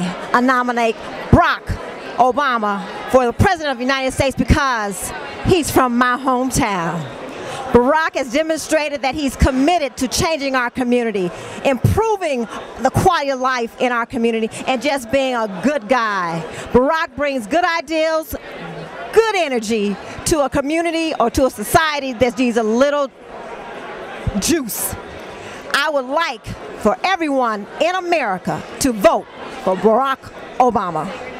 I nominate Barack Obama for the President of the United States because he's from my hometown. Barack has demonstrated that he's committed to changing our community, improving the quality of life in our community, and just being a good guy. Barack brings good ideals, good energy to a community or to a society that needs a little juice. I would like for everyone in America to vote for Barack Obama.